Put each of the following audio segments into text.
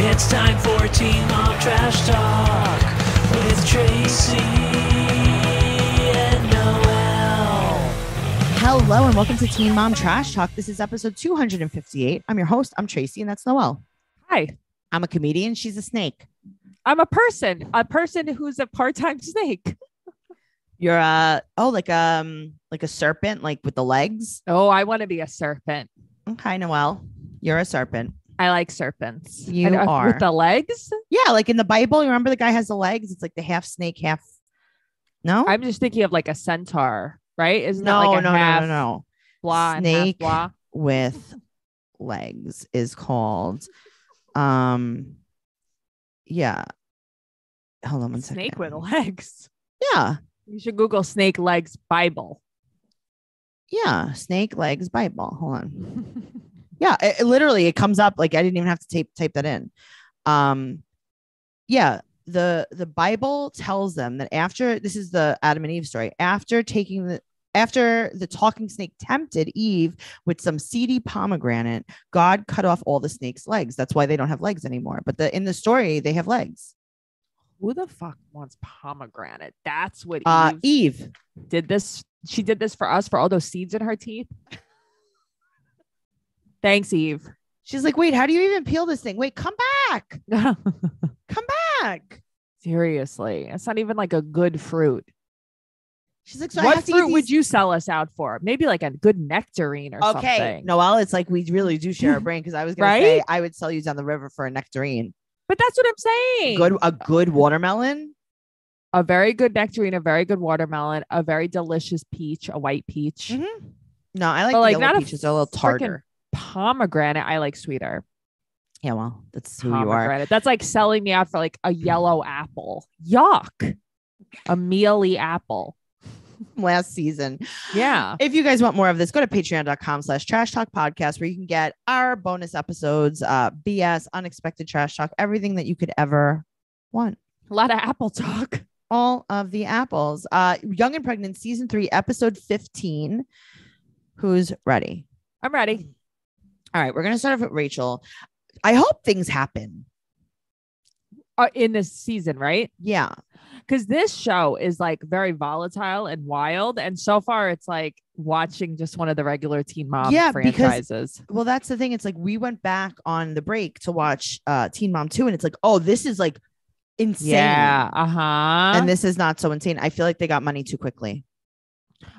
It's time for Teen Mom Trash Talk with Tracey and Noelle. Hello and welcome to Teen Mom Trash Talk. This is episode 258. I'm your host. I'm Tracey, and that's Noelle. Hi, I'm a comedian. She's a snake. I'm a person, a person who's a part-time snake. You're a oh, like um, like a serpent, like with the legs. Oh, I want to be a serpent. Okay, Noelle. You're a serpent. I like serpents. You uh, are. with the legs. Yeah, like in the Bible. You remember the guy has the legs? It's like the half snake, half. No, I'm just thinking of like a centaur, right? Isn't no, that like a no, half no, no, no. blah Snake. blah? With legs is called, um, yeah. Hold on one second. Snake with legs. Yeah, You should Google snake legs Bible. yeah. Snake legs Bible. Hold on. Yeah, it, it literally it comes up like I didn't even have to tape type that in. Um yeah, the the Bible tells them that after this is the Adam and Eve story, after taking the after the talking snake tempted Eve with some seedy pomegranate, God cut off all the snake's legs. That's why they don't have legs anymore. But the in the story, they have legs. Who the fuck wants pomegranate? That's what Uh Eve Eve. did this. She did this for us for all those seeds in her teeth. Thanks, Eve. She's like, wait, how do you even peel this thing? Wait, come back. Come back. Seriously, it's not even like a good fruit. She's like, so what to fruit would you sell us out for? Maybe like a good nectarine or Okay, something. Noelle, it's like we really do share a brain because I was gonna say I would sell you down the river for a nectarine. but that's what I'm saying. Good, a good watermelon. a very good nectarine, a very good watermelon, a very delicious peach, a white peach. Mhm. No, I like, But, like, yellow not a peaches. They're a little tartar. Pomegranate, I like sweeter. Yeah, well, that's who you are. That's like selling me out for like a yellow apple. Yuck. A mealy apple. Last season. Yeah. If you guys want more of this, go to patreon.com slash trash talk podcast where you can get our bonus episodes, uh, BS, unexpected trash talk, everything that you could ever want. A lot of apple talk. all of the apples. Uh, Young and Pregnant, season three, episode 15. Who's ready? I'm ready. All right, we're gonna start off with Rachel. I hope things happen. Uh, in this season, right? Yeah. Because this show is like very volatile and wild. And so far, it's like watching just one of the regular Teen Mom Yeah, because- franchises. Well, that's the thing. It's like we went back on the break to watch uh Teen Mom 2, and it's like, oh, this is like insane. Yeah. Uh huh. And this is not so insane. I feel like they got money too quickly.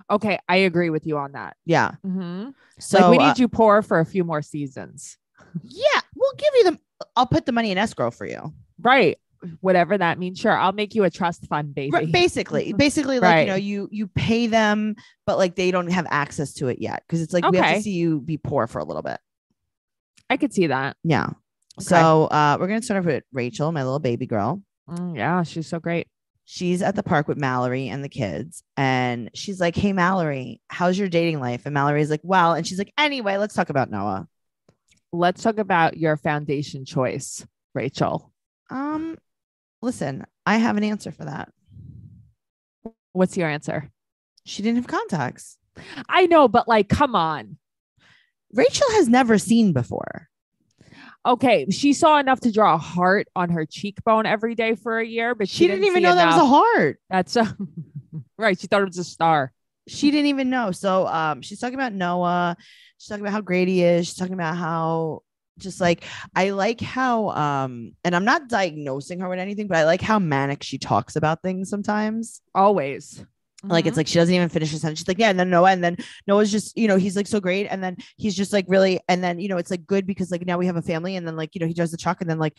Okay. I agree with you on that. Yeah. Mm-hmm. So like we need uh, you poor for a few more seasons. yeah, we'll give you the I'll put the money in escrow for you. Right. Whatever that means. Sure. I'll make you a trust fund, baby. Right, basically, basically, like Right. you know, you you pay them, but like they don't have access to it yet because it's like we have to see you be poor for a little bit. I could see that. Yeah. So uh, we're gonna start off with Rachel, my little baby girl. Mm, yeah. She's so great. She's at the park with Mallory and the kids, and she's like, "Hey, Mallory, how's your dating life?" And Mallory's like, "Well," and she's like, "Anyway, let's talk about Noah." Let's talk about your foundation choice, Rachel. Um, listen, I have an answer for that. What's your answer? She didn't have contacts. I know, but like, come on. Rachel has never seen before. Okay. She saw enough to draw a heart on her cheekbone every day for a year, but She, she, didn't, even see know that was a heart. That's a right. She thought it was a star. she didn't even know. So um she's talking about Noah. She's talking about how great he is. She's talking about how just like I like how um and I'm not diagnosing her with anything, but I like how manic she talks about things sometimes. Always. Like it's like she doesn't even finish a sentence. She's like, yeah, and then Noah, and then Noah's just, you know, he's like so great. And then he's just like really, and then you know, it's like good because like now we have a family, and then like, you know, he does the truck, and then like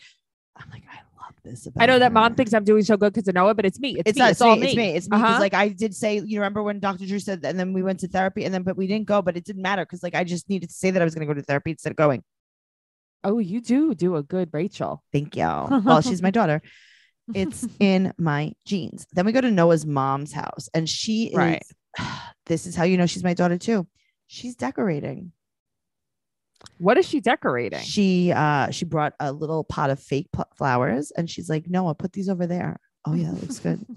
I'm like, I love this about I know that mom thinks I'm doing so good because of Noah, but it's me. It's, it's me. not It's, all me, It's me. It's me. Uh-huh. like I did say, you remember when Dr. Drew said, and then we went to therapy, and then but we didn't go, but it didn't matter because like I just needed to say that I was going to go to therapy instead of going. oh, you do do a good Rachel. Thank you. well, she's my daughter. It's in my jeans. Then we go to Noah's mom's house, and she is. Right. This is how you know she's my daughter too. She's decorating. What is she decorating? She uh she brought a little pot of fake pl- flowers, and she's like, "Noah, put these over there." Oh yeah, that looks good.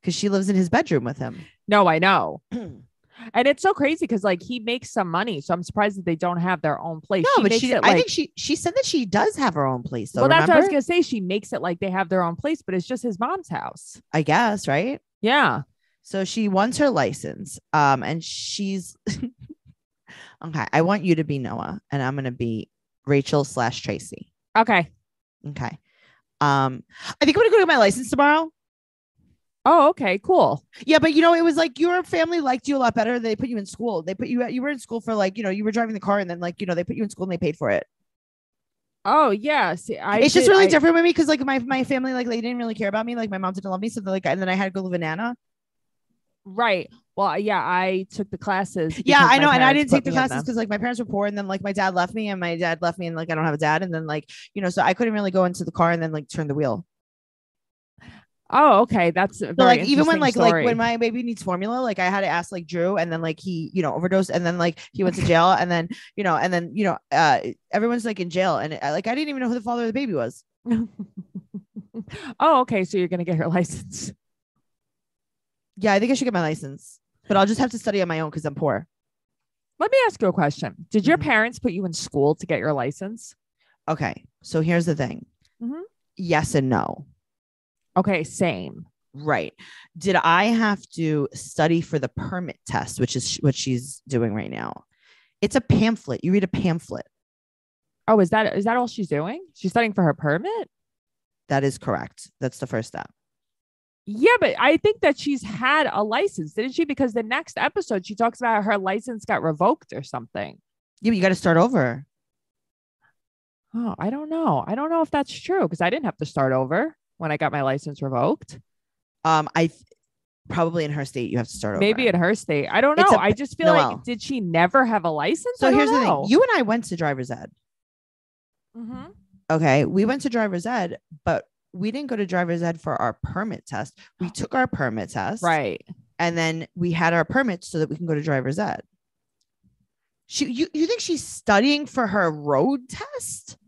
Because she lives in his bedroom with him. no, I know. And it's so crazy because like he makes some money. So I'm surprised that they don't have their own place. No, but she I like think she she said that she does have her own place though. well, that's what I was gonna say. She makes it like they have their own place, but it's just his mom's house. I guess, right? Yeah. So she wants her license. Um, and she's okay. I want you to be Noah, and I'm gonna be Rachel slash Tracey. Okay. Okay. Um, I think I'm gonna go get my license tomorrow. Oh, okay. Cool. Yeah, but you know, it was like your family liked you a lot better. They put you in school. They put you you were in school for like, you know, you were driving the car and then like, you know, they put you in school and they paid for it. Oh yeah. See, I it's just really I- different with me because like my my family, like they didn't really care about me. Like my mom didn't love me. So like, and then I had to go live in Nana. Right. Well, yeah, I took the classes. Yeah, I know. And I didn't take the classes because like my parents were poor and then like my dad left me and my dad left me and like I don't have a dad. And then like, you know, so I couldn't really go into the car and then like turn the wheel. Oh, okay. That's a So very like even when like story. like when my baby needs formula, like I had to ask like Drew, and then like he you know overdosed, and then like he went to jail, and then you know, and then you know, uh, everyone's like in jail, and uh, like I didn't even know who the father of the baby was. oh, okay. So you're gonna get your license. Yeah, I think I should get my license, but I'll just have to study on my own because I'm poor. Let me ask you a question. Did your Mhm. parents put you in school to get your license? Okay, so here's the thing. Mhm. Yes and no. Okay, same. Right. Did I have to study for the permit test, which is sh- what she's doing right now? It's a pamphlet. You read a pamphlet. Oh, is that is that all she's doing? She's studying for her permit? That is correct. That's the first step. Yeah, but I think that she's had a license, didn't she? Because the next episode she talks about her license got revoked or something. Yeah, but you got to start over. Oh, I don't know. I don't know if that's true because I didn't have to start over when I got my license revoked. Um, I th- probably in her state you have to start over. Maybe in her state. I don't know. a- I just feel Noelle. like did she never have a license? So here's the thing: you and I went to driver's ed. Mm-hmm. Okay, we went to driver's ed, but we didn't go to driver's ed for our permit test. We took our permit test, right. and then we had our permits so that we can go to driver's ed. She, you, you think she's studying for her road test?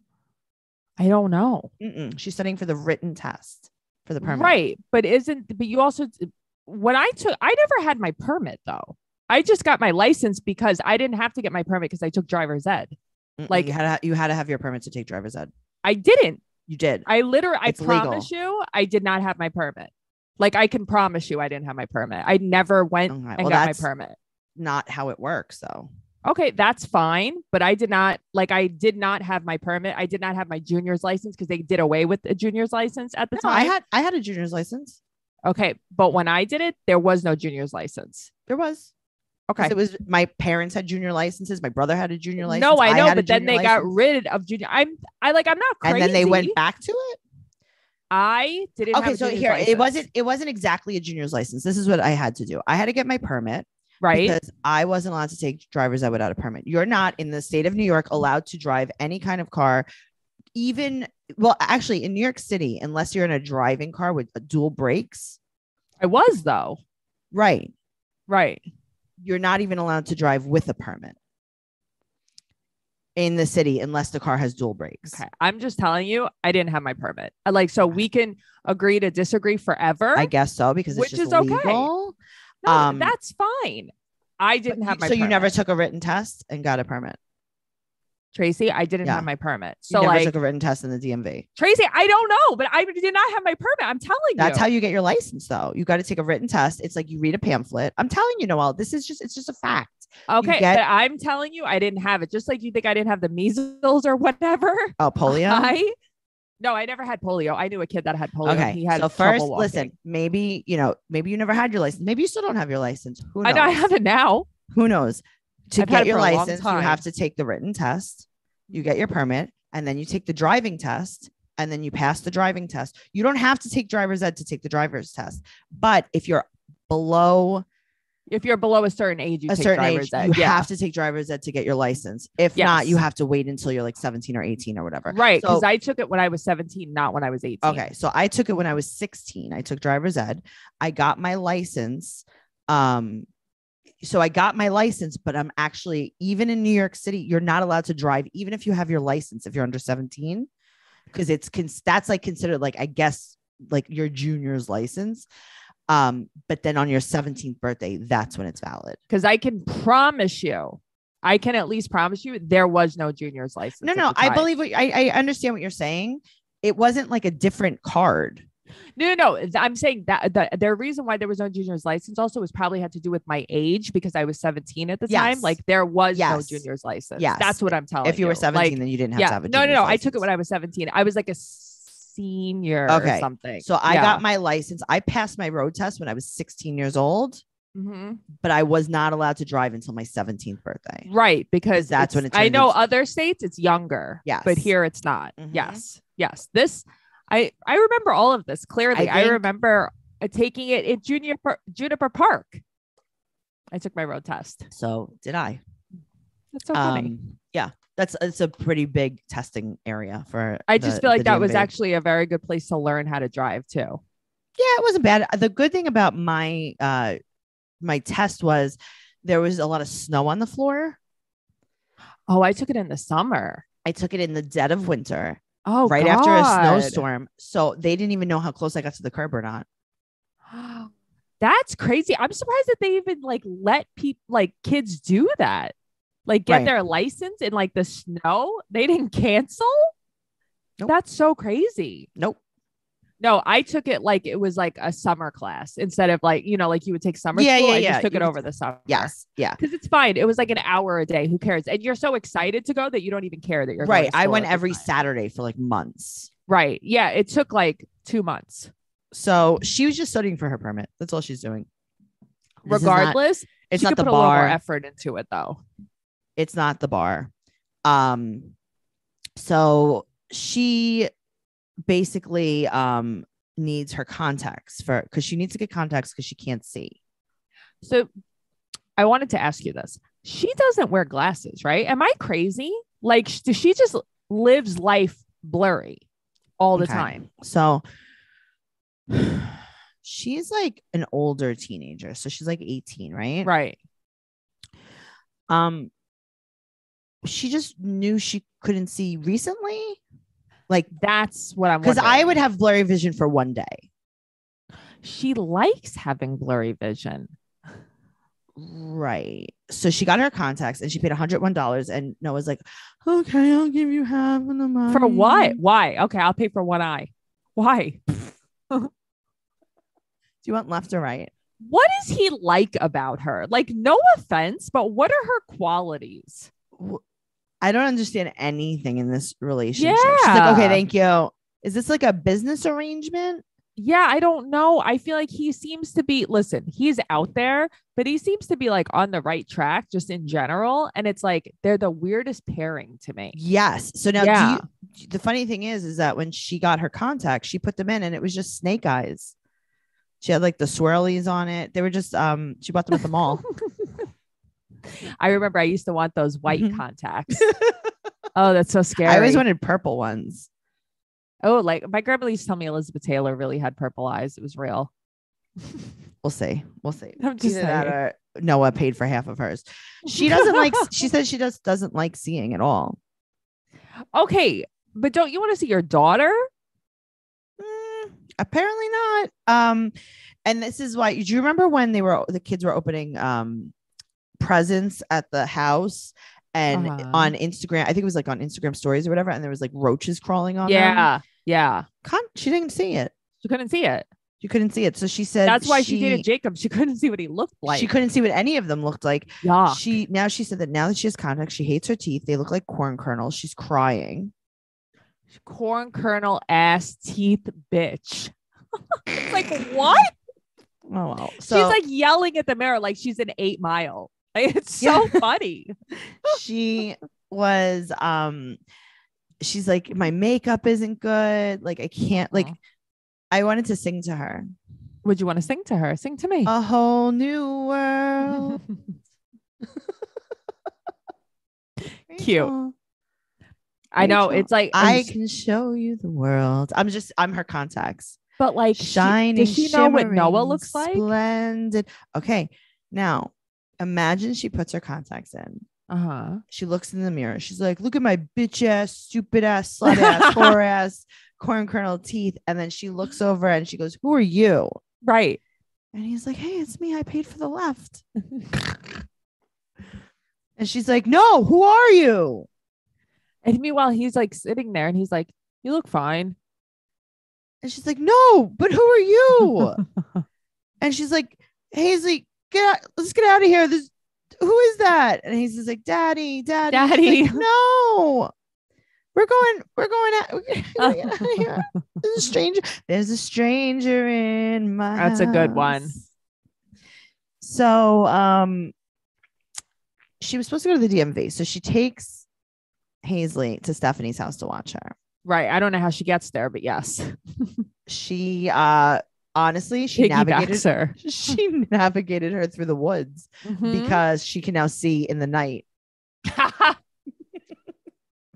I don't know. Mm-mm, she's studying for the written test for the permit. Right. But isn't but you also when I took I never had my permit though. I just got my license because I didn't have to get my permit because I took driver's ed. Mm-mm, Like- you had to, you had to have your permit to take driver's ed. I didn't. You did. I literally I It's legal. promise you I did not have my permit. Like I can promise you I didn't have my permit. I never went Okay, and well, got my permit. Not how it works, though. Okay, that's fine, but I did not like I did not have my permit. I did not have my junior's license because they did away with the junior's license at the No, time. I had I had a junior's license. okay, but when I did it, there was no junior's license. There was. Okay. So it was my parents had junior licenses. My brother had a junior license. No, I know, a but then they junior got rid of junior. I'm I like I'm not crazy. and then they went back to it. I didn't. have Okay, a so here it wasn't it wasn't exactly a junior's license. This is what I had to do. I had to get my permit right. because I wasn't allowed to take driver's ed without a permit. You're not in the state of New York allowed to drive any kind of car, even well, actually in New York City, unless you're in a driving car with dual brakes. I was though. Right. Right. You're not even allowed to drive with a permit in the city unless the car has dual brakes. Okay. I'm just telling you, I didn't have my permit. Like, so we can agree to disagree forever. I guess so because it's Which just is okay. No, um, that's fine. I didn't have my. so you never took a written test and got a permit. Tracey. I didn't Yeah. have my permit. You So never like took a written test in the DMV. Tracey, I don't know, but I did not have my permit. I'm telling you. That's how you get your license, though. You got to take a written test. It's like you read a pamphlet. I'm telling you, Noelle, this is just it's just a fact. okay, get- but I'm telling you, I didn't have it. Just like you think I didn't have the measles or whatever. Oh, polio. I no, I never had polio. I knew a kid that had polio. okay. he had so first, listen. Maybe you know. Maybe you never had your license. Maybe you still don't have your license. Who knows? I know I have it now. Who knows? To I've get your for a long license, you have to take the written test. You get your permit, and then you take the driving test, and then you pass the driving test. You don't have to take driver's ed to take the driver's test, but if you're below If you're below a certain age, you a take certain driver's age, ed. you yeah. have to take driver's ed to get your license. If not, you have to wait until you're like 17 or 18 or whatever. right because So- I took it when I was 17, not when I was 18. Okay, so I took it when I was 16. I took driver's ed. I got my license. Um, so I got my license, but I'm actually even in New York City, you're not allowed to drive, even if you have your license, if you're under 17, because it's cons- that's like considered like I guess like your junior's license. Um, but then on your 17th birthday, that's when it's valid. Because I can promise you, I can at least promise you there was no junior's license. No, no, I believe what I, I understand what you're saying. It wasn't like a different card. No, no, no. I'm saying that the, the reason why there was no junior's license also was probably had to do with my age because I was 17 at the time. Like there was Yes. no junior's license. Yes. That's what I'm telling you. if you were 17, Like, then you didn't have yeah. to have a no, no, no. I took it when I was 17. I was like a senior or Okay. something. So I Yeah. got my license. I passed my road test when I was 16 years old, Mhm. but I was not allowed to drive until my 17th birthday. right because That's when it's- it I know into- other states it's younger. Yes. but here it's not. Mhm. Yes, yes. This I I remember all of this clearly. I, think- remember uh, taking it in Junior Juniper Park. I took my road test. So did I. That's so funny. Um, yeah, that's it's a pretty big testing area for. I just the- feel like that was actually a very good place to learn how to drive too. Yeah, it wasn't bad. The good thing about my uh my test was there was a lot of snow on the floor. Oh, I took it in the summer. I took it in the dead of winter, Oh, right after a snowstorm. So they didn't even know how close I got to the curb or not. That's crazy. I'm surprised that they even like let people like kids do that. Like get Right. their license in like the snow. They didn't cancel. Nope. That's so crazy. Nope. No, I took it like it was like a summer class instead of like, you know, like you would take summer Yeah, school. yeah, I yeah. just took You it would- over the summer. Yes. Yeah. Because it's fine. It was like an hour a day. Who cares? And you're so excited to go that you don't even care that you're going Right. I went every time. Saturday for like months. Right. Yeah. It took like two months. So she was just studying for her permit. That's all she's doing. This is not- Regardless, it's she not the put a little more bar. effort into it though. It's not the bar. Um, so she basically um needs her contacts for because she needs to get contacts because she can't see. So I wanted to ask you this. She doesn't wear glasses, right? Am I crazy? Like, does she just lives life blurry all the Okay. time? So she's like an older teenager. So she's like 18, right? Right. Um she just knew she couldn't see recently. Like That's what I'm because I would have blurry vision for one day. She likes having blurry vision. Right. So she got her contacts and she paid $101. And Noah's like, okay, I'll give you half of the money. For what? Why? Okay, I'll pay for one eye. Why? Do you want left or right? What is he like about her? Like, no offense, but what are her qualities? I don't understand anything in this relationship. She's like, okay, thank you. Is this like a business arrangement? Yeah, I don't know. I feel like he seems to be, listen, he's out there, but he seems to be like on the right track just in general. And it's like they're the weirdest pairing to me. Yes. So now Yeah. do you, the funny thing is, is that when she got her contacts, she put them in and it was just snake eyes. She had like the swirlies on it. They were just um she bought them at the mall. I remember I used to want those white Mhm. contacts. oh, that's so scary. I always wanted purple ones. oh, like my grandma used to tell me Elizabeth Taylor really had purple eyes. It was real. We'll see. We'll see. I'm just Either that or Noah paid for half of hers. She doesn't like she says she just doesn't like seeing at all. Okay, but don't you want to see your daughter? Mm, apparently not. Um, and this is why. Do you remember when they were the kids were opening um presents at the house and Uh-huh. on Instagram? I think it was like on Instagram stories or whatever, and there was like roaches crawling on them. Yeah, yeah. Con- she didn't see it. She couldn't see it. She couldn't see it, so she said That's why she, dated Jacob. She couldn't see what he looked like. she couldn't see what any of them looked like. Yeah. She now she said that now that she has contacts, she hates her teeth. They look like corn kernels. She's crying. corn kernel ass teeth bitch. It's like what? Oh well. So she's like yelling at the mirror like she's an eight mile. Like, it's so funny. she was um she's like my makeup isn't good like i can't like i wanted to sing to her Would you want to sing to her? Sing to me. a whole new world Cute. I know it's like I'm i s- can show you the world i'm just i'm her contacts but like she- shining does she know what Noah looks like? splendid okay now imagine she puts her contacts in Uh-huh. she looks in the mirror. She's like, look at my bitch ass, stupid ass, slut ass, whore ass, corn kernel teeth. And then she looks over and she goes, Who are you? Right. And he's like, Hey, it's me. I paid for the left. and she's like, No, who are you? And meanwhile, he's like sitting there and he's like, You look fine. And she's like, No, but who are you? and she's like, Hazley, get out, let's get out of here. This who is that? And he's just like, Daddy, Daddy, Daddy. like, no, we're going, we're going out. We're gonna out of here. There's a stranger. There's a stranger in my. That's a good one. So, um, she was supposed to go to the DMV, so she takes Hazley to Stephanie's house to watch her. right. I don't know how she gets there, but yes. She, uh, honestly, she navigated. Her. She navigated her through the woods Mhm. because she can now see in the night.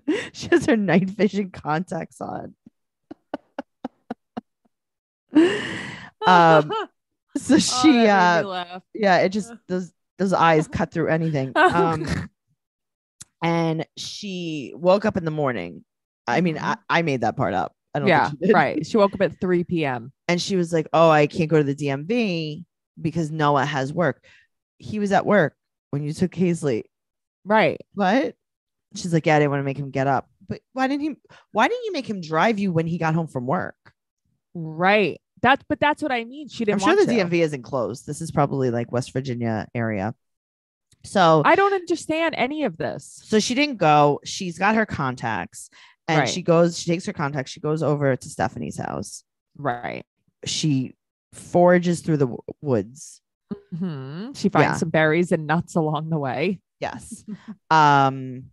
she has her night vision contacts on. um, so Oh, she, made uh, yeah, it just those those eyes cut through anything. Um, and she woke up in the morning. I mean, I, I made that part up. I don't yeah, she right. She woke up at 3 p.m. And she was like, "Oh, I can't go to the DMV because Noah has work. He was at work when you took Hazley. Right. What? She's like, yeah, I didn't want to make him get up. But why didn't he? Why didn't you make him drive you when he got home from work? Right. That's but that's what I mean. She didn't. I'm sure the to. DMV isn't closed. This is probably like West Virginia area. So, I don't understand any of this. so she didn't go. She's got her contacts, and Right. she goes. She takes her contacts. She goes over to Stephanie's house. Right. She forages through the w- woods. Mhm. She finds Yeah. some berries and nuts along the way. Yes. um.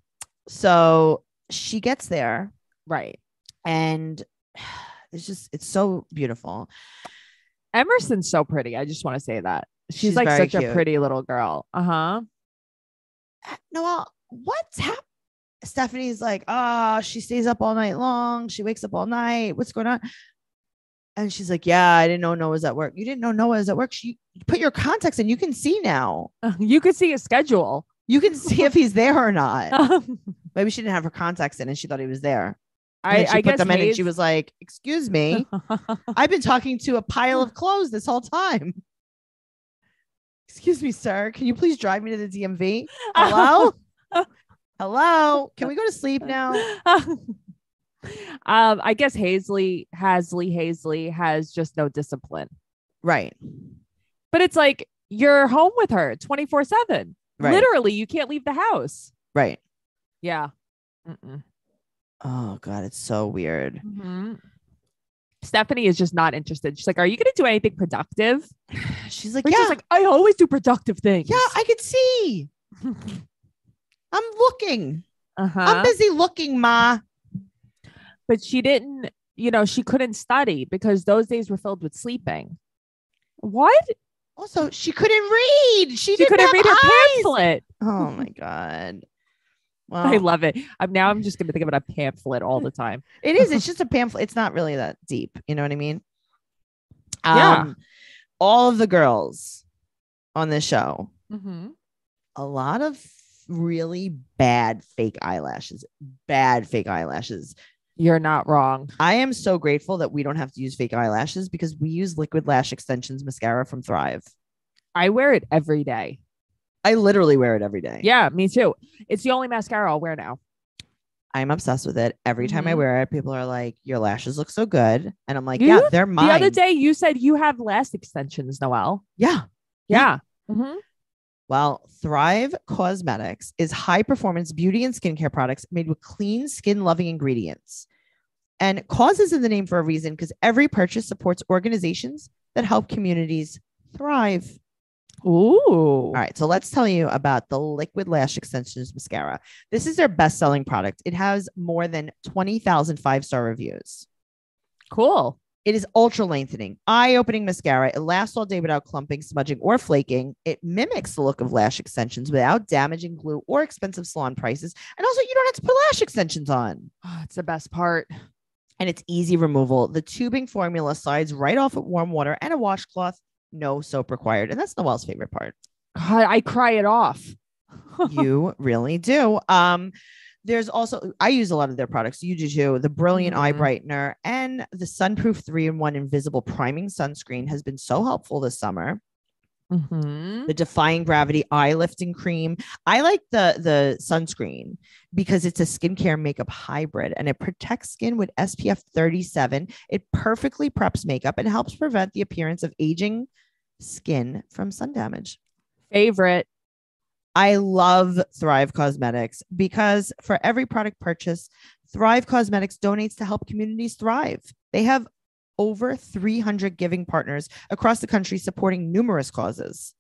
So she gets there, Right. and it's just it's so beautiful. Emerson's so pretty. I just want to say that. She's, She's like such a pretty little girl. Uh-huh. Noelle, what's happening? Stephanie's like, oh, she stays up all night long. She wakes up all night. What's going on? And she's like, yeah, I didn't know Noah was at work. You didn't know Noah was at work. She put your contacts in. You can see now. You could see a schedule. You can see if he's there or not. Um, Maybe she didn't have her contacts in and she thought he was there. And then she I put guess them in and she was like, excuse me. I've been talking to a pile of clothes this whole time. Excuse me, sir. Can you please drive me to the DMV? Oh. Hello? Hello? Can we go to sleep now? um, I guess Hazley, Hasley, Hazley has just no discipline. Right. But it's like you're home with her 24 7. Right. Literally, you can't leave the house. Right. Yeah. Mm-mm. Oh God, it's so weird. Mhm. Stephanie is just not interested. She's like, Are you going to do anything productive? She's like, yeah, like, I always do productive things. yeah, I could see. I'm looking. uh-huh. I'm busy looking, Ma. but she didn't, you know, she couldn't study because those days were filled with sleeping. What? Also, she couldn't read. She, She didn't couldn't have read her eyes. pamphlet. Oh my God. Well, I love it. I'm now I'm just gonna think about a pamphlet all the time. it is. It's just a pamphlet. It's not really that deep. You know what I mean? Yeah. Um, all of the girls on this show, Mm-hmm. a lot of really bad fake eyelashes. Bad fake eyelashes. You're not wrong. I am so grateful that we don't have to use fake eyelashes because we use liquid lash extensions mascara from Thrive. I wear it every day. I literally wear it every day. Yeah, me too. It's the only mascara I'll wear now. I'm obsessed with it. Every time I Mhm. wear it, people are like, Your lashes look so good. And I'm like, You? Yeah, they're mine. The other day you said you have lash extensions, Noelle. yeah. Yeah. Mhm. Well, Thrive Causemetics is high performance beauty and skincare products made with clean, skin loving ingredients. And cause is in the name for a reason because every purchase supports organizations that help communities thrive. Ooh. All right, so let's tell you about the Liquid Lash Extensions Mascara. This is their best selling product. It has more than 20,000 five star reviews. Cool. It is ultra lengthening, eye opening mascara. It lasts all day without clumping, smudging, or flaking. It mimics the look of lash extensions without damaging glue or expensive salon prices. And also, you don't have to put lash extensions on. Oh, it's the best part. And it's easy removal. The tubing formula slides right off with warm water and a washcloth. No soap required. And that's Noelle's favorite part. God, I cry it off. you really do. Um, there's also I use a lot of their products. You do too. The brilliant eye Mhm. brightener and the sunproof three in one invisible priming sunscreen has been so helpful this summer. Mhm. The defying gravity eye lifting cream. I like the the sunscreen because it's a skincare makeup hybrid and it protects skin with SPF 37. It perfectly preps makeup and helps prevent the appearance of aging skin from sun damage. Favorite. I love Thrive Causemetics because for every product purchase, Thrive Causemetics donates to help communities thrive. They have over 300 giving partners across the country supporting numerous causes.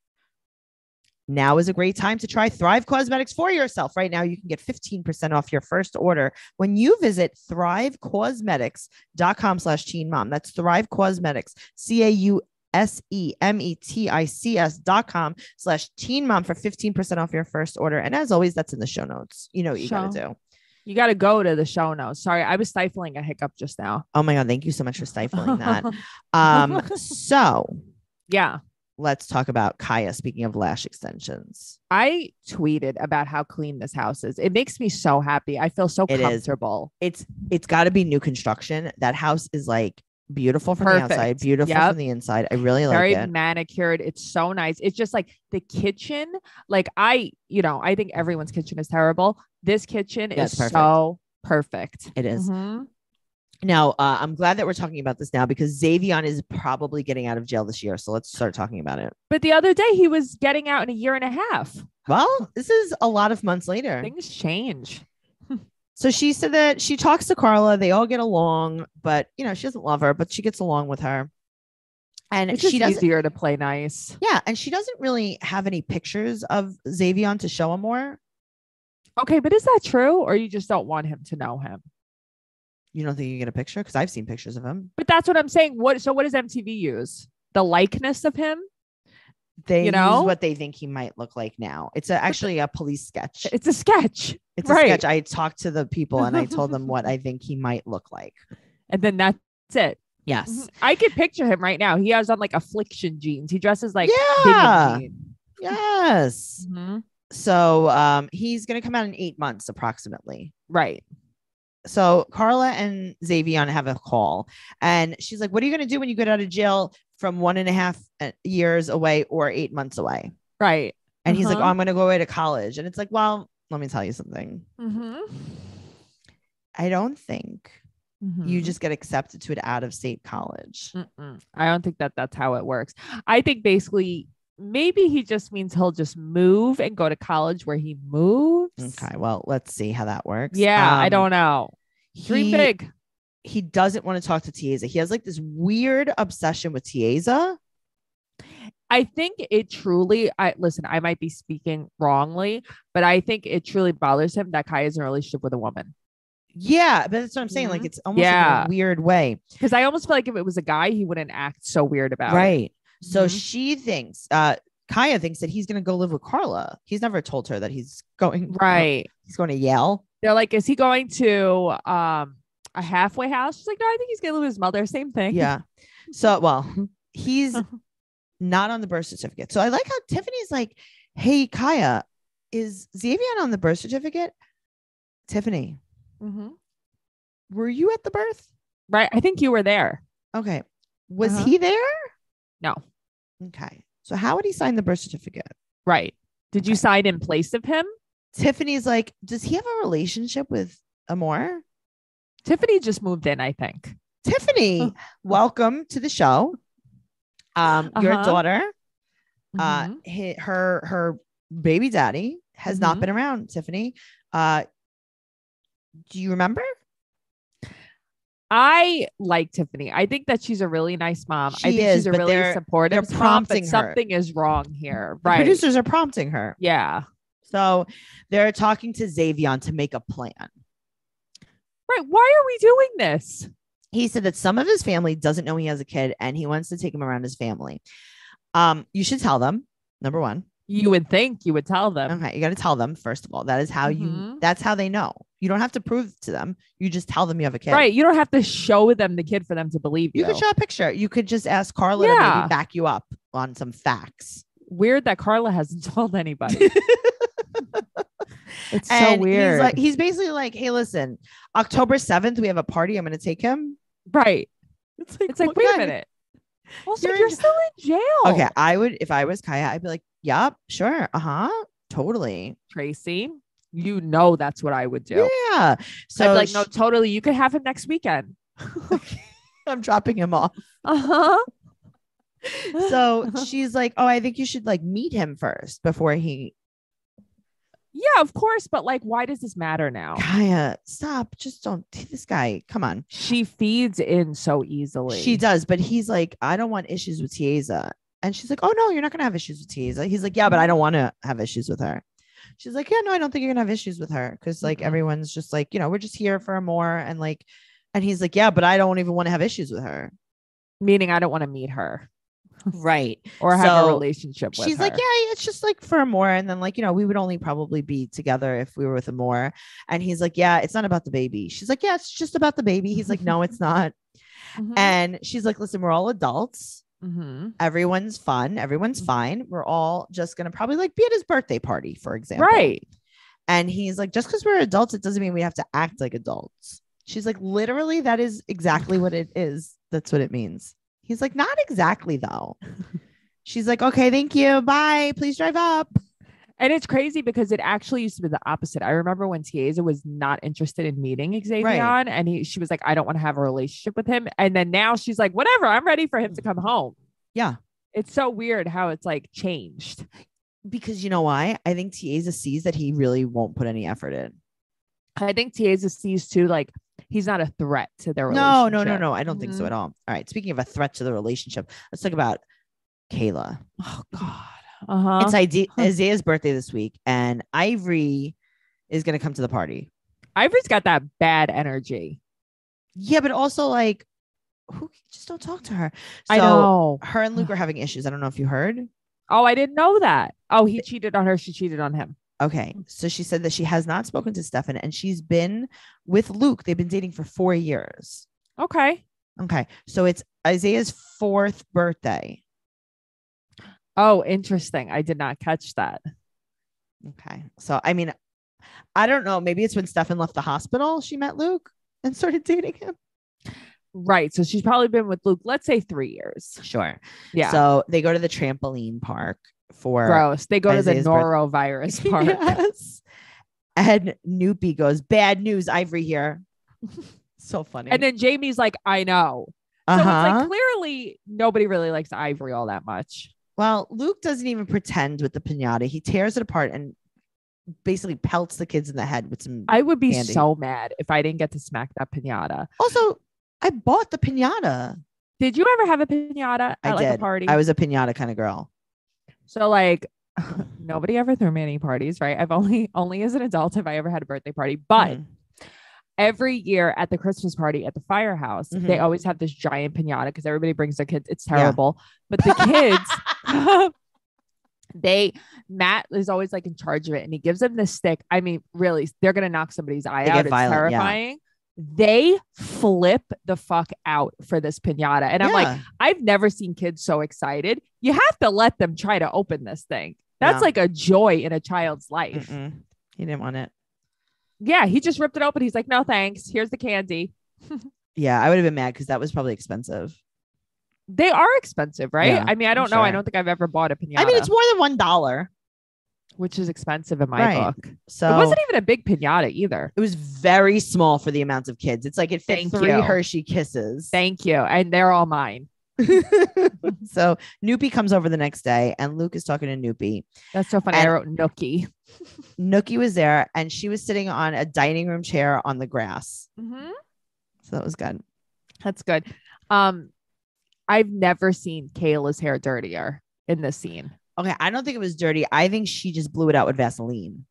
Now is a great time to try Thrive Causemetics for yourself. Right now, you can get 15% off your first order when you visit thrivecausemetics.com slash teen mom. That's Thrive Causemetics, C A U S E M E T I C S dot com slash teen mom for 15% off your first order. And as always, that's in the show notes. You know what you got to do. You got to go to the show notes. Sorry, I was stifling a hiccup just now. Oh my God. Thank you so much for stifling that. Um, so yeah. let's talk about Kiaya. Speaking of lash extensions, I tweeted about how clean this house is. It makes me so happy. I feel so It is. comfortable. it's it's got to be new construction. That house is like beautiful from the outside, beautiful Yep. from the inside. I really like Very it. Very manicured. It's so nice. It's just like the kitchen. Like I, you know, I think everyone's kitchen is terrible. This kitchen is perfect. so perfect. It is. Mhm. Now, uh, I'm glad that we're talking about this now because Xavion is probably getting out of jail this year. So let's start talking about it. But the other day he was getting out in a year and a half. Well, this is a lot of months later. Things change. So she said that she talks to Carla. They all get along, but you know, she doesn't love her, but she gets along with her. And It's she doesn't, easier to play nice. yeah, and she doesn't really have any pictures of Xavion to show him more. Okay, but is that true? Or you just don't want him to know him? You don't think you get a picture? Because I've seen pictures of him. But that's what I'm saying. What so what does MTV use? The likeness of him? They You know? what they think he might look like now. It's a, actually a police sketch. It's a sketch. It's a sketch. I talked to the people and I told them what I think he might look like. And then that's it. Yes. Mhm. I could picture him right now. He has on like affliction jeans. He dresses like yeah. Yes. Mhm. So um, he's going to come out in eight months approximately. Right. So Carla and Xavion have a call, and she's like, "What are you going to do when you get out of jail from one and a half uh, years away or eight months away?" Right. And he's like, Uh-huh. "Oh, I'm going to go away to college." And it's like, "Well, let me tell you something. Mhm. I don't think you Mhm. just get accepted to an out of state college." Mm-mm. I don't think that that's how it works. I think basically maybe he just means he'll just move and go to college where he moves. Okay, well, let's see how that works. Yeah, I Um, don't know. Dream he- big. He doesn't want to talk to Tiesa. He has like this weird obsession with Tiesa. I think it truly, I listen, I might be speaking wrongly, but I think it truly bothers him that Kai is in a relationship with a woman. Yeah, but that's what I'm saying. Like Mhm. it's almost like in Yeah. a weird way. Because I almost feel like if it was a guy, he wouldn't act so weird about it. Right. So Mhm. she thinks, uh, Kiaya thinks that he's going to go live with Carla. He's never told her that he's going, Right. He's going to Yale. They're like, is he going to um a halfway house? She's like, no, I think he's gonna live with his mother. Same thing. Yeah. So, well, he's not on the birth certificate. So I like how Tiffany's like, hey, Kiaya, is Xavier on the birth certificate? Tiffany, mm-hmm. were you at the birth? Right. I think you were there. Okay. Was Uh-huh. he there? No. Okay. So how would he sign the birth certificate? Right. Did you sign in place of him? Tiffany's like, does he have a relationship with Amor? Tiffany just moved in, I think. Tiffany, welcome to the show. Um, your Uh-huh. daughter, uh, Mhm. hi- her her baby daddy has not Mhm. been around. Tiffany, uh, do you remember? I like Tiffany. I think that she's a really nice mom. I She think is, she's a but really they're- supportive they're mom, prompting but her. something is wrong here. The Right. Producers are prompting her, yeah. so they're talking to Xavion to make a plan. Right. Why are we doing this? He said that some of his family doesn't know he has a kid, and he wants to take him around his family. Um, you should tell them. Number one, You would think you would tell them. Okay, you got to tell them first of all. That is how you. Mhm. That's how they know. You don't have to prove to them. You just tell them you have a kid. Right. You don't have to show them the kid for them to believe you. You could show a picture. You could just ask Carla to maybe back you up on some facts. Weird that Carla hasn't told anybody. It's so weird. he's like he's basically like, hey, listen, October 7th, we have a party. I'm gonna take him. right. It's like, It's like, wait a minute. Also, You're you're, in- still in jail. Okay, I would if I was Kiaya, I'd be like, Yep, sure, uh-huh. Totally. Tracey. You know that's what I would do. Yeah. So I'd be like, no, totally. You could have him next weekend. I'm dropping him off. Uh-huh. So she's like, Oh, I think you should like meet him first before he Yeah, of course. But like, why does this matter now? Kiaya, stop. Just don't this guy. Come on. She feeds in so easily. She does, but he's like, I don't want issues with Tiesa. And she's like, Oh no, you're not gonna have issues with Tiesa. He's like, Yeah, but I don't want to have issues with her. She's like, Yeah, no, I don't think you're gonna have issues with her. Cause like Mhm. everyone's just like, you know, we're just here for more. And like, and he's like, Yeah, but I don't even want to have issues with her. Meaning, I don't want to meet her Right. or have a relationship with She's like. Yeah, it's just like for more. And then like, you know, we would only probably be together if we were with a more. And he's like, Yeah, it's not about the baby. She's like, Yeah, it's just about the baby. He's like, No, it's not. Mhm. And she's like, Listen, we're all adults. Mhm. everyone's fun everyone's Mhm. fine we're all just gonna probably like be at his birthday party for example Right. and he's like just because we're adults it doesn't mean we have to act like adults she's like literally that is exactly what it is that's what it means he's like not exactly though she's like okay thank you bye please drive up And it's crazy because it actually used to be the opposite. I remember when Tiesa was not interested in meeting Xavier and he she was like, I don't want to have a relationship with him. And then now she's like, whatever, I'm ready for him to come home. yeah It's so weird how it's like changed. because you know why i think tiesa sees that he really won't put any effort in I think Tiesa sees too, like he's not a threat to their no relationship. no no no no. i don't think so Mhm. at all all right speaking of a threat to the relationship let's talk about kayla Oh God. Uh-huh. It's Ide- Isaiah's birthday this week, and Ivory is going to come to the party. Ivory's got that bad energy. Yeah, but also like, who just don't talk to her. I So, know. Her and Luke are having issues. I don't know if you heard. Oh, I didn't know that. Oh, he cheated on her. She cheated on him. Okay, so she said that she has not spoken to Stefan, and she's been with Luke. They've been dating for four years. Okay. Okay, so it's Isaiah's fourth birthday. Oh, interesting. I did not catch that. Okay, so I mean, I don't know. Maybe it's when Stefan left the hospital. She met Luke and started dating him. Right. So she's probably been with Luke, let's say three years. Sure. Yeah. So they go to the trampoline park for Gross. They go Isaiah's to the birth- norovirus part. yes. And Noopy goes, Bad news, Ivory here. so funny. And then Jamie's like, I know. So uh-huh. it's like clearly nobody really likes Ivory all that much. well, Luke doesn't even pretend with the pinata. He tears it apart and basically pelts the kids in the head with some. I would be Candy. so mad if I didn't get to smack that pinata. also, I bought the pinata. Did you ever have a pinata I at like did. a party? I was a pinata kind of girl. So like nobody ever threw me any parties, right? I've only only as an adult have I ever had a birthday party, but Mhm. every year at the Christmas party at the firehouse, they Mhm. always have this giant pinata because everybody brings their kids. It's Yeah. terrible. But the kids, they, Matt is always like in charge of it and he gives them this stick. I mean, really, they're going to knock somebody's eye They out. It's violent, yeah. They flip the fuck out for this pinata. And I'm like, I've never seen kids so excited. You have to let them try to open this thing. That's Yeah. like a joy in a child's life. Mm-mm. he didn't want it. Yeah, he just ripped it open. He's like, no, thanks. Here's the candy. Yeah, I would have been mad because that was probably expensive. They are expensive, right? Yeah, I mean, I I'm don't know. I don't think I've ever bought a pinata, I mean, it's more than one dollar. Which is expensive in my Right. book. So it wasn't even a big pinata either. It was very small for the amount of kids. It's like it fit Thank three you. Hershey kisses. Thank you. And they're all mine. so Noopy comes over the next day and Luke is talking to Noopy. That's so funny. I wrote Nookie. Nookie was there and she was sitting on a dining room chair on the grass. Mm-hmm. So that was good. That's good. Um, I've never seen Kayla's hair dirtier in this scene, Okay, I don't think it was dirty. I think she just blew it out with Vaseline.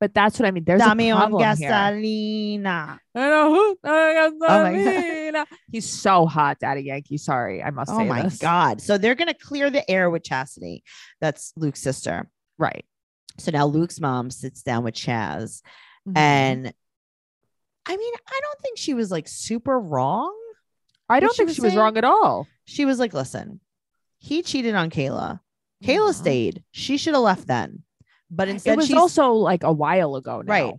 but that's what I mean. There's a Dame on problem here. gasolina. I know who. I Oh my my He's so hot, Daddy Yankee. Sorry, I must Oh say Oh my this. god. So they're gonna clear the air with Chastity. That's Luke's sister. Right. So now Luke's mom sits down with Chaz Mhm. and I mean, I don't think she was like super wrong. I don't think she was saying? wrong at all. She was like, listen, he cheated on Kayla. Kayla Mhm. stayed. She should have left then. But It instead, was she's also like a while ago now. Right.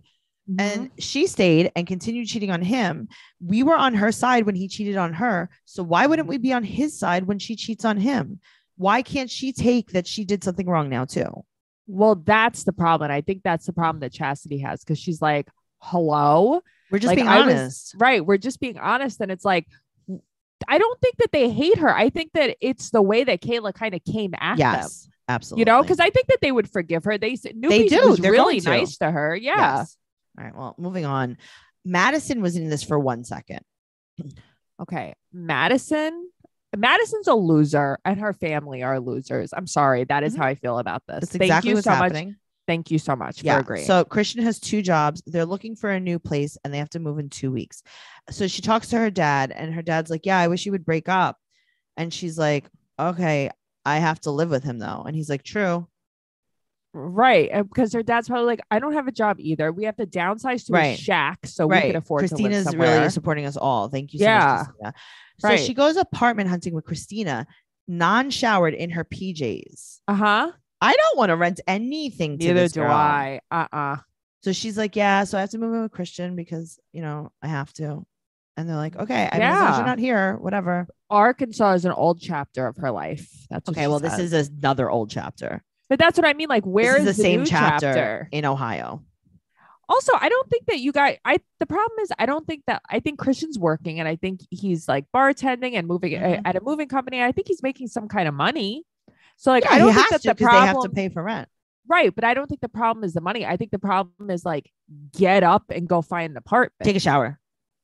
Mhm. and she stayed and continued cheating on him. We were on her side when he cheated on her. So why wouldn't we be on his side when she cheats on him? Why can't she take that she did something wrong now too? well, that's the problem. I think that's the problem that Chastity has because she's like, hello. We're just Like, being I was- honest. Right. We're just being honest. And it's like, I don't think that they hate her. I think that it's the way that Kayla kind of came at them. yes, absolutely. You know, because I think that they would forgive her. They said They Newbie do. was They're really to. nice to her. Yeah. Yes. All right. Well, moving on. Madison was in this for one second. Okay. Madison. Madison's a loser and her family are losers. I'm sorry. That is Mhm. how I feel about this. That's Thank exactly you what's so much. Thank you so much Yeah. for agreeing. So Christian has two jobs. They're looking for a new place and they have to move in two weeks. So she talks to her dad, and her dad's like, Yeah, I wish you would break up. And she's like, Okay, I have to live with him though. And he's like, True. right. Because her dad's probably like, I don't have a job either. We have to downsize to Right. a shack so we right. can afford to Christina's live really supporting us all. Thank you so Yeah. much, Christina. So Right. she goes apartment hunting with Christina, non-showered in her PJs. uh huh. I don't want to rent anything to Neither do girl. I. Uh uh So she's like, Yeah, so I have to move in with Christian because you know I have to. And they're like, Okay, I mean, as long as Yeah. you're not here, whatever. Arkansas is an old chapter of her life. That's Okay, well, this is another old chapter. But that's what I mean. Like, where is is the, same new chapter, in Ohio. Also, I don't think that you guys. I the problem is I don't think that I think Christian's working and I think he's like bartending and moving Mhm. at a moving company. I think he's making some kind of money. So like Yeah, I don't think that to the because they have problem to pay for rent. right, but I don't think the problem is the money. I think the problem is like get up and go find an apartment. Take a shower.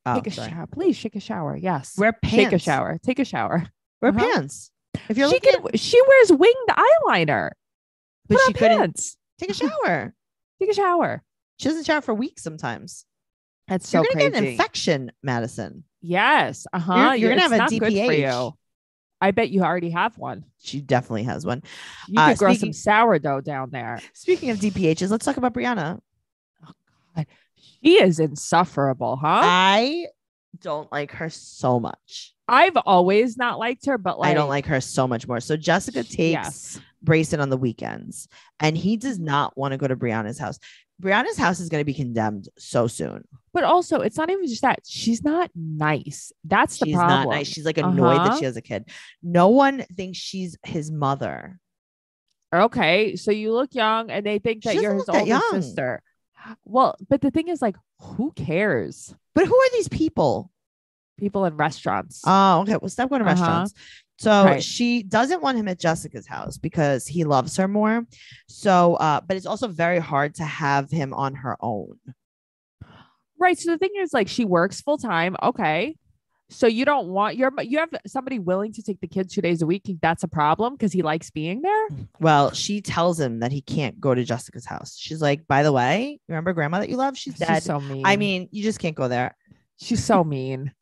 Oh, Take a sorry. shower, please. Take a shower. Yes. Wear pants. Take a shower. Take a shower. Wear Uh-huh. pants. If you're she looking, can. She wears winged eyeliner. but Put she couldn't pants. take a shower. Take a shower. she doesn't shower for weeks sometimes. That's so you're gonna crazy. get an infection, Madison. Yes. Uh huh. You're- you're gonna have a DPH. I bet you already have one. She definitely has one. You Uh, could grow speaking- some sourdough down there. Speaking of DPHs, let's talk about Brianna. She is insufferable, huh? I don't like her so much. I've always not liked her, but like I don't like her so much more. So Jessica takes Yes. Brayson on the weekends, and he does not want to go to Brianna's house. Brianna's house is going to be condemned so soon. But also, it's not even just that. She's not nice. That's the She's problem. not nice. She's like annoyed that Uh-huh. she has a kid. No one thinks she's his mother. Okay, so you look young, and they think that you're his older sister. Well, but the thing is, like, who cares? But who are these people? People in restaurants. Oh, okay. Well, stop going to Uh-huh. restaurants. So Right. she doesn't want him at Jessica's house because he loves her more. So, uh, but it's also very hard to have him on her own. right. So the thing is, like, she works full time. Okay. So you don't want your you have somebody willing to take the kids two days a week. That's a problem because he likes being there. Well, she tells him that he can't go to Jessica's house. She's like, by the way, remember grandma that you love? She's dead. She's so mean. I mean, you just can't go there. she's so mean.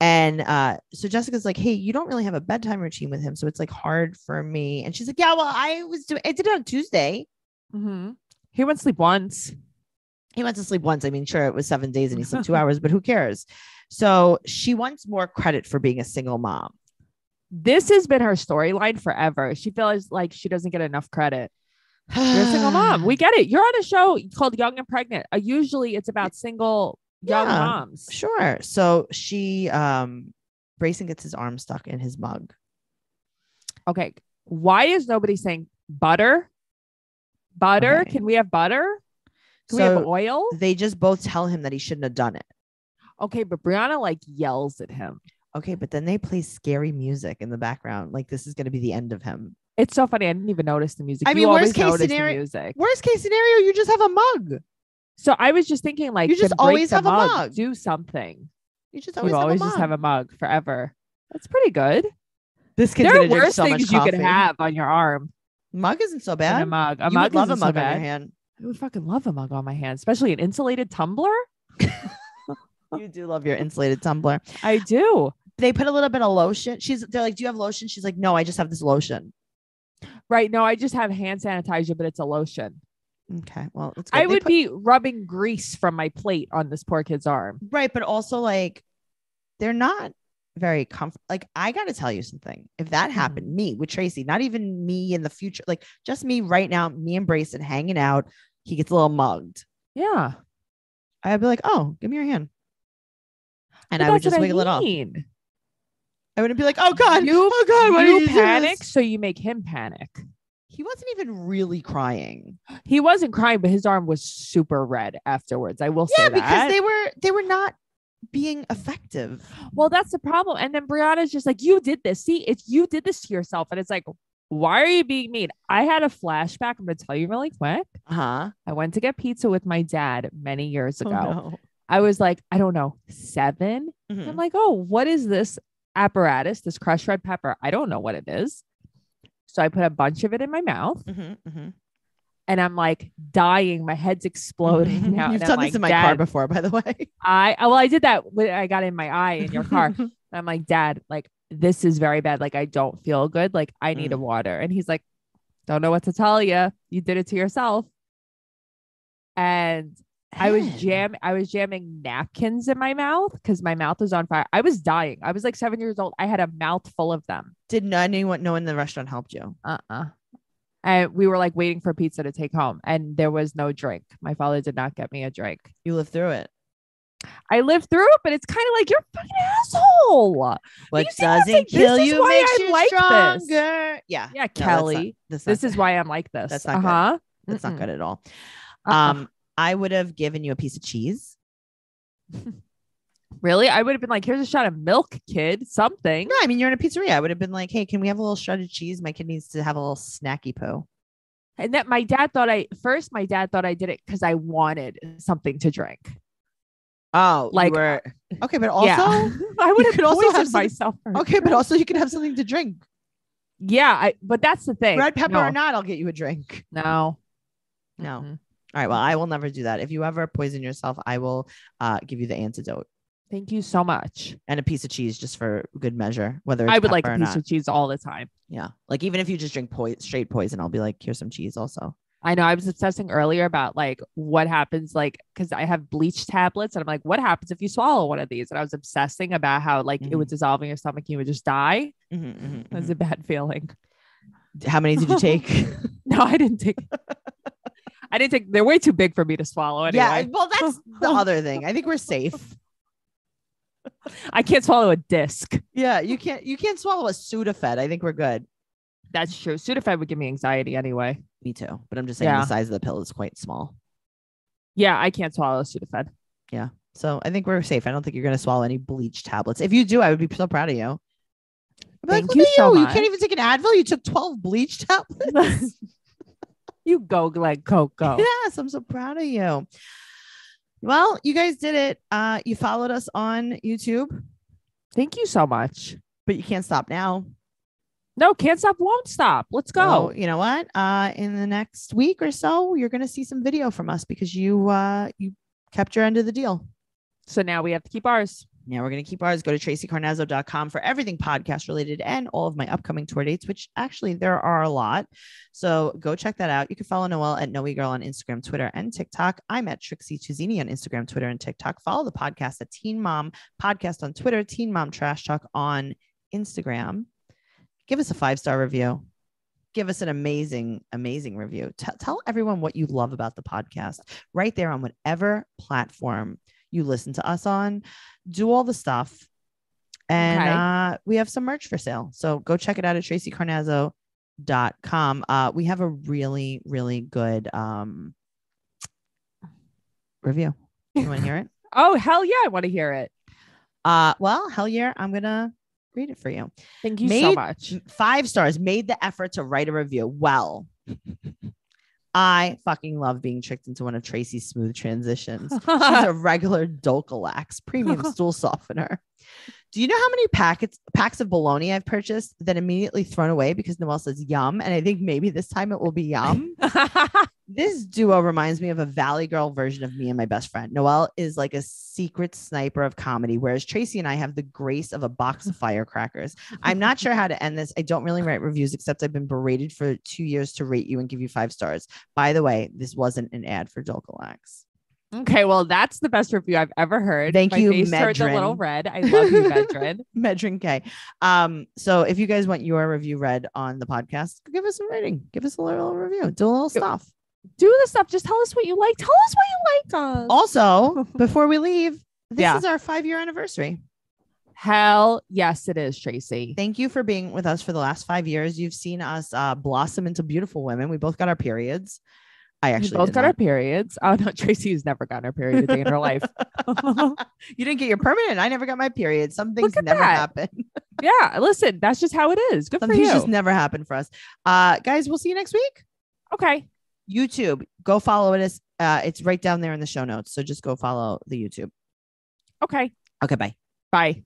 And uh, so Jessica's like, hey, you don't really have a bedtime routine with him. So it's like hard for me. And she's like, yeah, well, I was doing, I did it on Tuesday. Mhm. He went to sleep once. He went to sleep once. I mean, sure, it was seven days and he slept two hours, but who cares? So she wants more credit for being a single mom. This has been her storyline forever. She feels like she doesn't get enough credit. You're a single mom. We get it. You're on a show called Young and Pregnant. Uh, usually it's about single young Yeah, moms. Sure. So she, um, Brayson gets his arm stuck in his mug. Okay. Why is nobody saying butter? Butter? Okay. Can we have butter? Can we have oil? they just both tell him that he shouldn't have done it. Okay, but Brianna like yells at him. Okay, but then they play scary music in the background. Like this is going to be the end of him. It's so funny. I didn't even notice the music. I mean, always worst case scenario- music. Worst case scenario, you just have a mug. So I was just thinking, like, You just always have a mug, mug. Do something. You just always, you have, always a mug. just have a mug forever. That's pretty good. This kid's there are worse so things you could have on your arm Mug isn't so bad. a mug. A you mug would love a isn't so mug on your hand. I would fucking love a mug on my hand, especially an insulated tumbler. You do love your insulated tumbler. I do. They put a little bit of lotion. She's they're like, "Do you have lotion?" She's like, "No, I just have this lotion." Right. No, I just have hand sanitizer, but it's a lotion. Okay, well, it's good. I would put- be rubbing grease from my plate on this poor kid's arm. right, but also like they're not very comfortable. Like I got to tell you something. If that happened, Mm-hmm. me with Tracey, not even me in the future, like just me right now, me and Brayson hanging out. He gets a little mugged. Yeah. I'd be like, "Oh, give me your hand," and But I would just wiggle it off. I wouldn't be like, "Oh God, You- oh God, why You panic, this?" so you make him panic. He wasn't even really crying. He wasn't crying, but his arm was super red afterwards. I will say that. Yeah, because they were they were not being effective. well, that's the problem. And then Brianna's just like, "You did this. See, it's you did this to yourself." And it's like, why are you being mean? I had a flashback. I'm gonna tell you really quick. Uh huh. I went to get pizza with my dad many years ago. Oh, no. I was like, I don't know, 7 Mhm. I'm like, oh, what is this apparatus? This crushed red pepper. I don't know what it is. So I put a bunch of it in my mouth Mhm, mhm. and I'm like dying. My head's exploding Mhm. now. You've and I'm done like, this in my car before, by the way. I well, I did that when I got in my eye in your car. I'm like, Dad, like this is very bad. Like I don't feel good. Like I need a Mm. water. And he's like, Don't know what to tell you. You did it to yourself. And I was jam I was jamming napkins in my mouth because my mouth was on fire. I was dying. I was like seven years old. I had a mouth full of them. Did not anyone no one in the restaurant helped you? Uh-uh. And we were like waiting for pizza to take home, and there was no drink. My father did not get me a drink. You lived through it. I lived through it, but it's kind of like you're a fucking asshole. What you see what I'm saying? doesn't kill you makes you like this. Yeah. Yeah, No, Kelly. not this is why I'm like this. That's not good. uh-huh. that's not Mm-mm. good at all. Uh-uh. Um, I would have given you a piece of cheese. really, I would have been like, "Here's a shot of milk, kid." Something. No, I mean you're in a pizzeria. I would have been like, hey, can we have a little shredded cheese? My kid needs to have a little snacky poo. And that my dad thought I first. My dad thought I did it because I wanted something to drink. Oh, Like, were uh, okay, but also yeah. I would have could also have myself. okay, but also you could have something to drink. Yeah, I, but that's the thing. Red pepper no, or not, I'll get you a drink. No. No. Mm-mm. All right. Well, I will never do that. If you ever poison yourself, I will uh, give you the antidote Thank you so much. and a piece of cheese just for good measure. Whether it's I would like a piece not. of cheese all the time. Yeah. Like even if you just drink poi- straight poison, I'll be like, here's some cheese also. I know I was obsessing earlier about like what happens, like, because I have bleach tablets and I'm like, what happens if you swallow one of these? And I was obsessing about how like it would dissolve in your stomach, and you would just die. Mhm, mhm, That's mhm. a bad feeling. How many did you take? No, I didn't take. I didn't think They're way too big for me to swallow anyway. Yeah. Well, that's the other thing. I think we're safe. I can't swallow a disc. Yeah. You can't. You can't swallow a Sudafed. I think we're good. That's true. Sudafed would give me anxiety anyway. Me too. But I'm just saying Yeah. the size of the pill is quite small. Yeah, I can't swallow Sudafed. Yeah. So I think we're safe. I don't think you're going to swallow any bleach tablets. If you do, I would be so proud of you. I'd like, "Look you at so You much." can't even take an Advil. You took 12 bleach tablets. you go, like Coco. Yes, I'm so proud of you. Well, you guys did it. Uh, you followed us on YouTube, Thank you so much. but you can't stop now. No, can't stop, won't stop. Let's go. So, you know what? Uh, in the next week or so, you're going to see some video from us because you uh, you kept your end of the deal. So now we have to keep ours. Now we're going to keep ours. Go to traceycarnazzo.com for everything podcast related and all of my upcoming tour dates, which actually there are a lot. So go check that out. You can follow Noelle at Noey Girl on Instagram, Twitter, and TikTok. I'm at Trixie Tuzzini on Instagram, Twitter, and TikTok. Follow the podcast at Teen Mom Podcast on Twitter, Teen Mom Trash Talk on Instagram. Give us a five star review. Give us an amazing, amazing review. T- tell everyone what you love about the podcast right there on whatever platform you listen to us on. Do all the stuff. And Okay. uh, we have some merch for sale. So go check it out at traceycarnazzo.com. Uh, we have a really, really good um, review. You want to hear it? Oh, hell yeah. I want to hear it. Uh, well, hell yeah, I'm going to read it for you. Thank you so much. Five stars made the effort to write a review. Well, I fucking love being tricked into one of Tracey's smooth transitions. She's a regular Dulcolax premium stool softener. Do you know how many packets packs of bologna I've purchased that immediately thrown away because Noelle says yum? And I think maybe this time it will be yum. this duo reminds me of a Valley Girl version of me and my best friend. Noelle is like a secret sniper of comedy, whereas Tracey and I have the grace of a box of firecrackers. I'm not sure how to end this. I don't really write reviews, except I've been berated for two years to rate you and give you five stars. By the way, this wasn't an ad for Dulcolax. Okay, well, that's the best review I've ever heard. Thank My you, face turned a little red. I love you, Medrin. Medrin K. Um, so if you guys want your review read on the podcast, give us a rating, give us a little review, do a little stuff. Do the stuff. Just tell us what you like. Tell us what you like us. Also, before we leave, this Yeah. is our five year anniversary. Hell yes, it is, Tracey. Thank you for being with us for the last five years. You've seen us uh, blossom into beautiful women. We both got our periods. I We actually both did got our periods. Oh no, Tracey's never gotten her period a day in her life. you didn't get your permanent. I never got my period. Some things never that. happen. yeah, listen, that's just how it is. Good Some for things you. just never happen for us. Uh, guys, we'll see you next week. okay. YouTube, go follow it. Uh, it's right down there in the show notes. So just go follow the YouTube. Okay. Okay, bye. Bye.